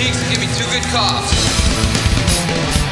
cheeks and give me two good coughs.